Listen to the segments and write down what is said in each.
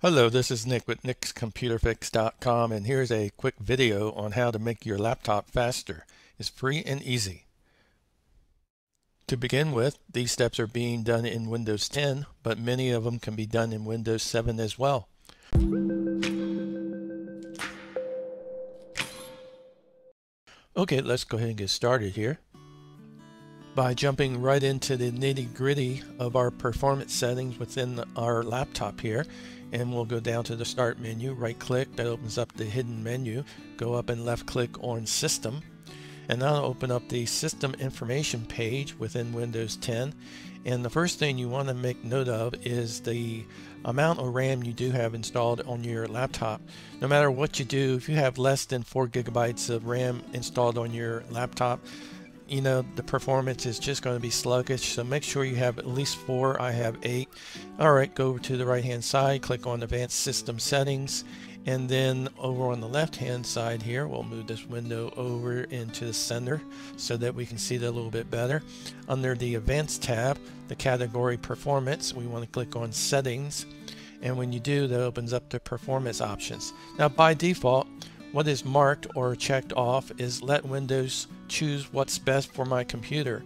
Hello, this is Nick with nickscomputerfix.com and here's a quick video on how to make your laptop faster. It's free and easy. To begin with, these steps are being done in Windows 10, but many of them can be done in Windows 7 as well. Okay, let's go ahead and get started here by jumping right into the nitty gritty of our performance settings within our laptop here. And we'll go down to the start menu right click that opens up the hidden menu go up and left click on system. And that'll open up the system information page within Windows 10 and the first thing you want to make note of is the amount of RAM you do have installed on your laptop. No matter what you do, if you have less than 4 gigabytes of RAM installed on your laptop, you know the performance is just going to be sluggish so make sure you have at least four I have eight. All right go over to the right hand side click on advanced system settings and then over on the left hand side here we'll move this window over into the center so that we can see that a little bit better. Under the advanced tab the category performance we want to click on settings and when you do that opens up the performance options. Now by default what is marked or checked off is let Windows choose what's best for my computer.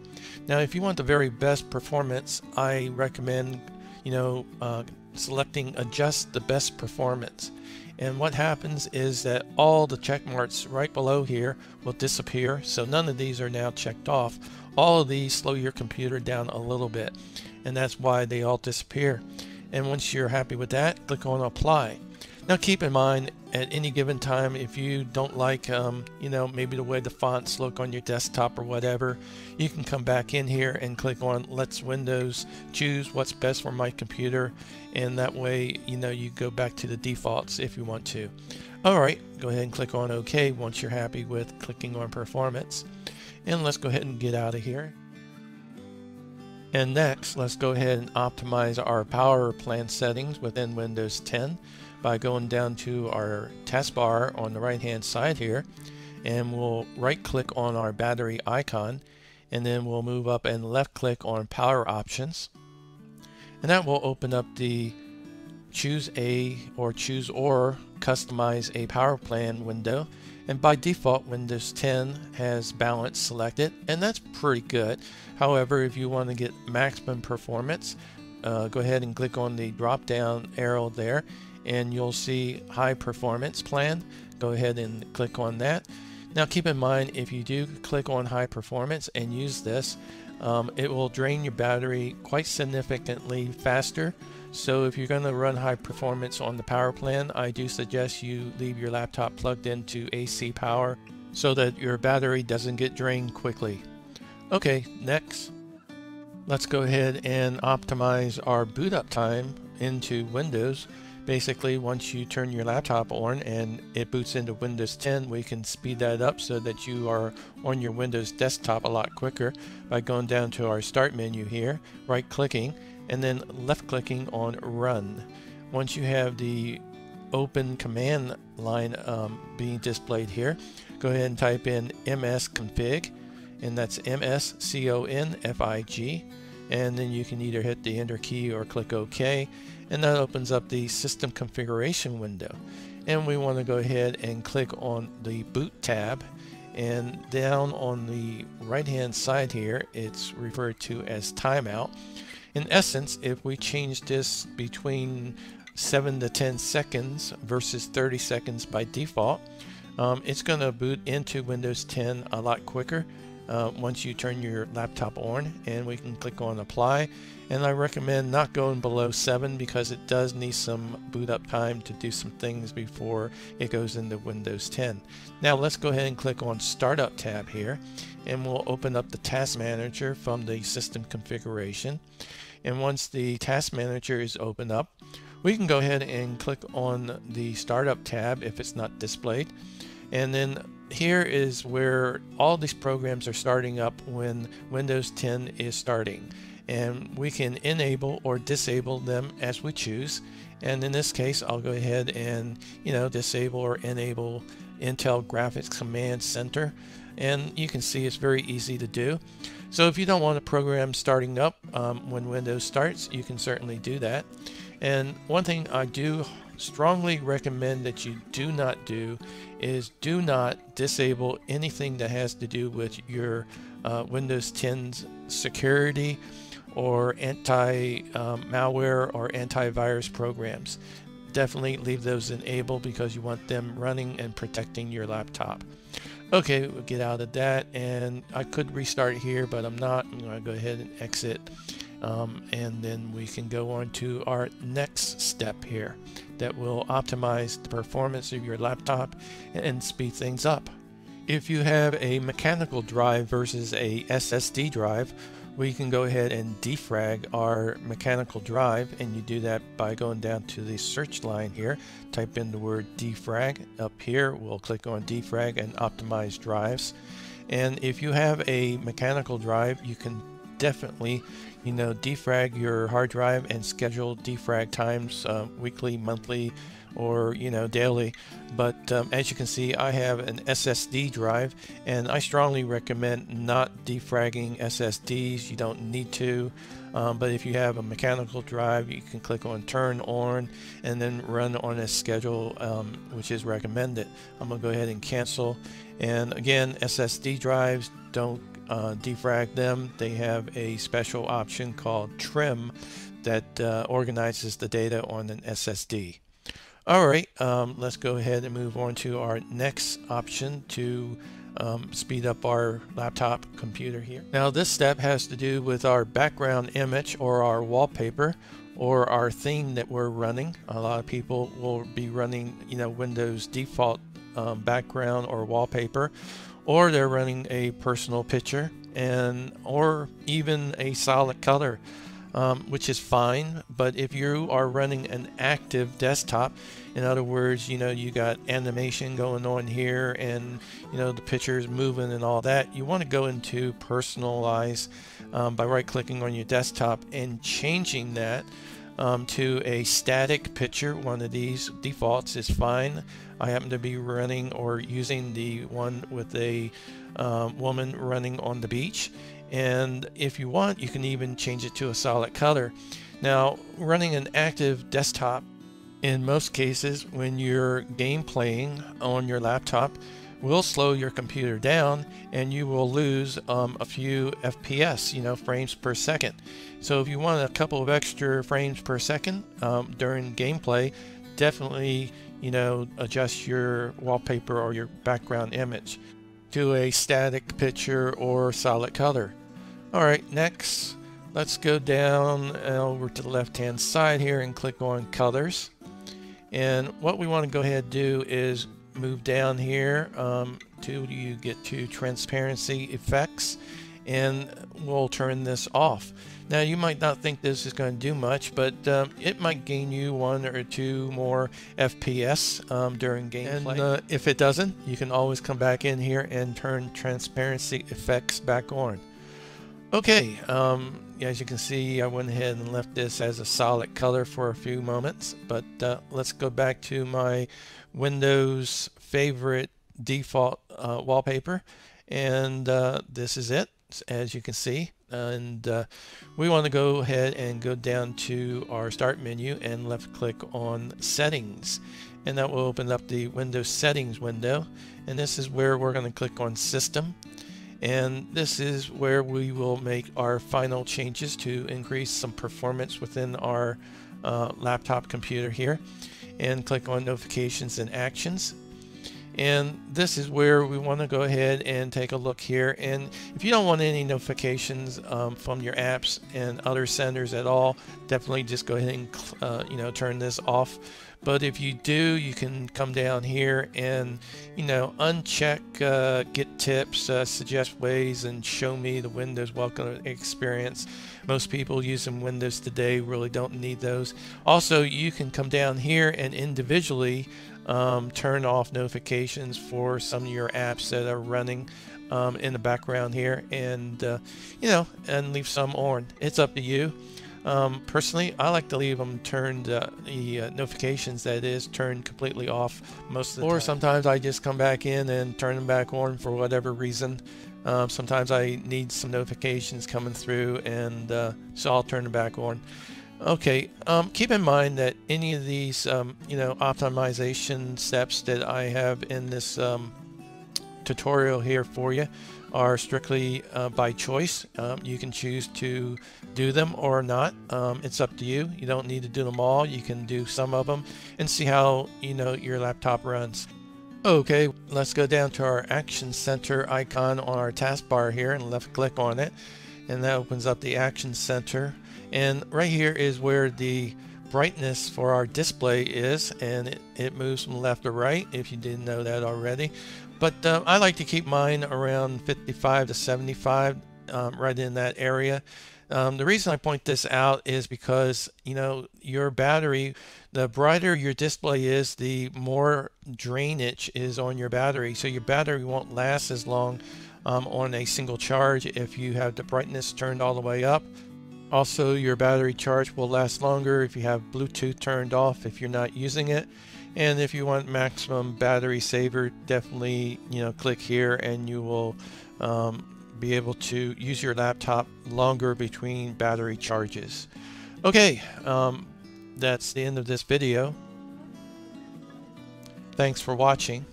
Now if you want the very best performance, I recommend you know uh, selecting adjust the best performance. And what happens is that all the check marks right below here will disappear. So none of these are now checked off. All of these slow your computer down a little bit. And that's why they all disappear. And once you're happy with that, click on apply. Now keep in mind at any given time if you don't like um, you know maybe the way the fonts look on your desktop or whatever you can come back in here and click on let's Windows choose what's best for my computer and that way you know you go back to the defaults if you want to. Alright go ahead and click on OK once you're happy with clicking on performance. And let's go ahead and get out of here. And next let's go ahead and optimize our power plan settings within Windows 10 by going down to our taskbar on the right hand side here and we'll right click on our battery icon and then we'll move up and left click on power options. And that will open up the choose a or choose or customize a power plan window. And by default Windows 10 has balance selected and that's pretty good. However if you want to get maximum performance uh, go ahead and click on the drop down arrow there and you'll see high performance plan. Go ahead and click on that. Now keep in mind if you do click on high performance and use this, um, it will drain your battery quite significantly faster. So if you're going to run high performance on the power plan, I do suggest you leave your laptop plugged into AC power so that your battery doesn't get drained quickly. Okay, next. Let's go ahead and optimize our boot up time into Windows basically once you turn your laptop on and it boots into Windows 10 we can speed that up so that you are on your Windows desktop a lot quicker by going down to our start menu here right clicking and then left clicking on run. Once you have the open command line um, being displayed here go ahead and type in msconfig and that's msconfig and then you can either hit the enter key or click OK and that opens up the system configuration window. And we want to go ahead and click on the boot tab and down on the right hand side here it's referred to as timeout. In essence if we change this between 7 to 10 seconds versus 30 seconds by default um, it's going to boot into Windows 10 a lot quicker uh, once you turn your laptop on and we can click on apply. And I recommend not going below 7 because it does need some boot up time to do some things before it goes into Windows 10. Now let's go ahead and click on startup tab here and we'll open up the task manager from the system configuration. And once the task manager is opened up we can go ahead and click on the startup tab if it's not displayed. And then here is where all these programs are starting up when Windows 10 is starting. And we can enable or disable them as we choose. And in this case, I'll go ahead and, you know, disable or enable Intel Graphics Command Center. And you can see it's very easy to do. So if you don't want a program starting up um, when Windows starts, you can certainly do that. And one thing I do strongly recommend that you do not do is do not disable anything that has to do with your uh, Windows 10 security or anti-malware um, or antivirus programs. Definitely leave those enabled because you want them running and protecting your laptop. Okay, we'll get out of that and I could restart here but I'm not. I'm to go ahead and exit um, and then we can go on to our next step here that will optimize the performance of your laptop and speed things up. If you have a mechanical drive versus a SSD drive, we can go ahead and defrag our mechanical drive and you do that by going down to the search line here. Type in the word defrag up here. We'll click on defrag and optimize drives. And if you have a mechanical drive you can definitely you know defrag your hard drive and schedule defrag times uh, weekly monthly or you know daily. But um, as you can see I have an SSD drive and I strongly recommend not defragging SSDs you don't need to um, but if you have a mechanical drive you can click on turn on and then run on a schedule um, which is recommended. I'm gonna go ahead and cancel. And again SSD drives don't uh, defrag them they have a special option called trim that uh, organizes the data on an SSD all right, um, let's go ahead and move on to our next option to um, speed up our laptop computer here. Now this step has to do with our background image or our wallpaper or our theme that we're running. A lot of people will be running, you know, Windows default um, background or wallpaper, or they're running a personal picture and or even a solid color um, which is fine. But if you are running an active desktop, in other words, you know, you got animation going on here and, you know, the pictures moving and all that, you want to go into personalize um, by right clicking on your desktop and changing that um, to a static picture. One of these defaults is fine. I happen to be running or using the one with a um, woman running on the beach and if you want you can even change it to a solid color now running an active desktop in most cases when you're game playing on your laptop will slow your computer down and you will lose um, a few FPS, you know, frames per second. So if you want a couple of extra frames per second um, during gameplay, definitely, you know, adjust your wallpaper or your background image to a static picture or solid color. All right, next, let's go down over to the left-hand side here and click on colors. And what we want to go ahead and do is move down here um, till you get to transparency effects and we'll turn this off. Now you might not think this is going to do much, but um, it might gain you one or two more FPS um, during gameplay. And uh, if it doesn't, you can always come back in here and turn transparency effects back on. Okay, um, as you can see, I went ahead and left this as a solid color for a few moments, but uh, let's go back to my Windows favorite default uh, wallpaper, and uh, this is it, as you can see. And uh, we want to go ahead and go down to our Start menu and left click on Settings. And that will open up the Windows Settings window. And this is where we're going to click on System and this is where we will make our final changes to increase some performance within our uh, laptop computer here and click on notifications and actions. And this is where we want to go ahead and take a look here. And if you don't want any notifications um, from your apps and other senders at all definitely just go ahead and uh, you know turn this off but if you do you can come down here and you know uncheck uh, get tips uh, suggest ways and show me the Windows welcome experience. Most people using Windows today really don't need those. Also you can come down here and individually um, turn off notifications for some of your apps that are running um, in the background here and uh, you know and leave some on. It's up to you um, personally I like to leave them turned uh, the uh, notifications that is turned completely off most of the or time. sometimes I just come back in and turn them back on for whatever reason um, sometimes I need some notifications coming through and uh, so I'll turn them back on Okay, um, keep in mind that any of these, um, you know, optimization steps that I have in this um, tutorial here for you are strictly uh, by choice. Um, you can choose to do them or not. Um, it's up to you. You don't need to do them all. You can do some of them and see how, you know, your laptop runs. Okay, let's go down to our Action Center icon on our taskbar here and left click on it. And that opens up the Action Center and right here is where the brightness for our display is and it, it moves from left to right if you didn't know that already. But uh, I like to keep mine around 55 to 75 um, right in that area. Um, the reason I point this out is because you know your battery the brighter your display is the more drainage is on your battery. So your battery won't last as long um, on a single charge if you have the brightness turned all the way up also, your battery charge will last longer if you have Bluetooth turned off if you're not using it. And if you want maximum battery saver, definitely you know click here and you will um, be able to use your laptop longer between battery charges. Okay, um, that's the end of this video. Thanks for watching.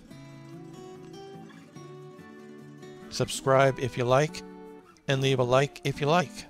Subscribe if you like, and leave a like if you like.